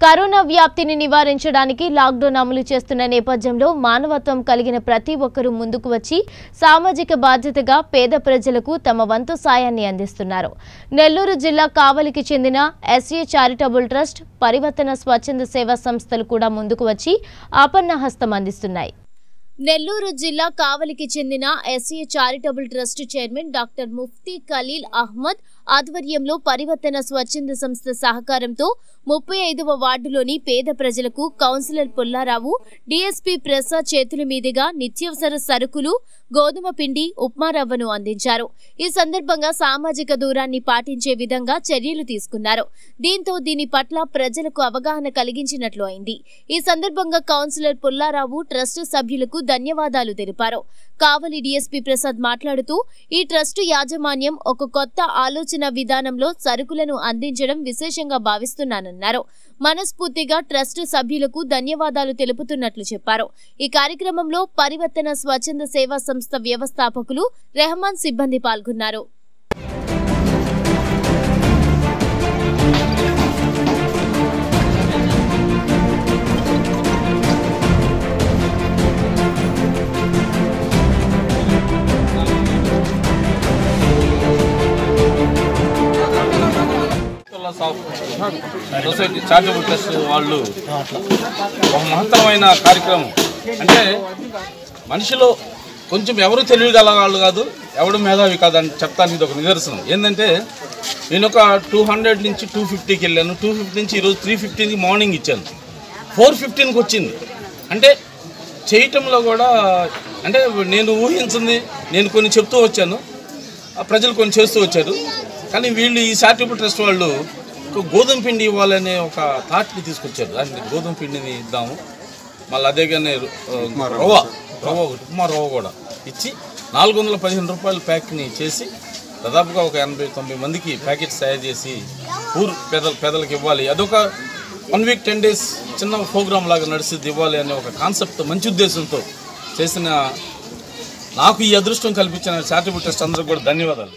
Corona వ్యాప్తిని నివారించడానికి lockdown అమలు చేస్తున్న నేపథ్యంలో మానవత్వం కలిగిన ప్రతి ఒక్కరూ ముందుకు వచ్చి సామాజిక బాధ్యతగా పేద ప్రజలకు తమ వంతు సాయాన్ని అందిస్తున్నారు. నెల్లూరు జిల్లా కావలికి చెందిన ఎస్ఏ చారిటబుల్ ట్రస్ట్ పరివర్తన స్వచ్ఛంద సేవా సంస్థలు కూడా ముందుకు వచ్చి ఆపన్నహస్తం అందిస్తున్నాయి. నెల్లూరు జిల్లా కావలికి చెందిన S A charitable trust chairman doctor Mufti Khalil Ahmed ఆధ్వర్యంలో పరివర్తన స్వచ్ఛంద సంస్థ సహకారంతో ముప్పై ఐదవ వార్డులోని పేద ప్రజలకు కౌన్సిలర్ పుల్లారావు డీఎస్పీ ప్రసాద్ చేతుల మీదుగా నిత్యావసర సరుకులు గోధుమ పిండి ఉప్మా రవ్వను అందించారు. ఈ సందర్భంగా సామాజిక దూరాన్ని పాటించే విధంగా చర్యలు తీసుకున్నారు. దీంతో దీని పట్ల ప్రజలకు అవగాహన కలిగించినట్లు అయింది. ఈ సందర్భంగా కౌన్సిలర్ పుల్లారావు ట్రస్ట్ సభ్యులకు ధన్యవాదాలు తెలిపారు. కావలి డీఎస్పీ ప్రసాద్ మాట్లాడుతూ ఈ ట్రస్టు యాజమాన్యం ఒక కొత్త ఆలోచన విధానంలో సరుకులను అందించడం విశేషంగా భావిస్తున్నానన్నారు. మనస్ఫూర్తిగా ట్రస్ట్ సభ్యులకు ధన్యవాదాలు తెలుపుతున్నట్లు చెప్పారు. ఈ కార్యక్రమంలో పరివర్తన స్వచ్ఛంద సేవా సంస్థ వ్యవస్థాపకులు రెహమాన్ సిబ్బంది పాల్గొన్నారు. సొసైటీ చారిటబుల్ ట్రస్ట్ వాళ్ళు ఒక మహత్తరమైన కార్యక్రమం. అంటే మనిషిలో కొంచెం ఎవరు తెలివిగల వాళ్ళు కాదు ఎవడు మేధావి కాదు అని చెప్తాను ఇది ఒక నిదర్శనం. ఏంటంటే నేను ఒక టూ హండ్రెడ్ నుంచి టూ ఫిఫ్టీకి వెళ్ళాను. టూ ఫిఫ్టీ నుంచి ఈరోజు త్రీ ఫిఫ్టీన్కి మార్నింగ్ ఇచ్చాను. ఫోర్ ఫిఫ్టీన్కి వచ్చింది. అంటే చేయటంలో కూడా అంటే నేను ఊహించింది నేను కొన్ని చెప్తూ వచ్చాను. ఆ ప్రజలు కొన్ని చేస్తూ వచ్చారు. కానీ వీళ్ళు ఈ చారిటబుల్ ట్రస్ట్ వాళ్ళు గోధుమ పిండి ఇవ్వాలనే ఒక థాట్ని తీసుకొచ్చారు. దానికి గోధుమ పిండిని ఇద్దాము. మళ్ళీ అదేగానే రవ్వ. రవ్వ. ఒకటి ఉప్మా రవ్వ కూడా ఇచ్చి నాలుగు వందల పదిహేను రూపాయల ప్యాక్ని చేసి దాదాపుగా ఒక ఎనభై తొంభై మందికి ప్యాకెట్స్ తయారు చేసి ఊరు పేదల పేదలకు ఇవ్వాలి. అదొక వన్ వీక్ టెన్ డేస్ చిన్న ప్రోగ్రామ్ లాగా నడిచేది ఇవ్వాలి అనే ఒక కాన్సెప్ట్ మంచి ఉద్దేశంతో చేసిన నాకు ఈ అదృష్టం కల్పించిన చారిటబుల్ ట్రస్ట్ అందరికి కూడా ధన్యవాదాలు.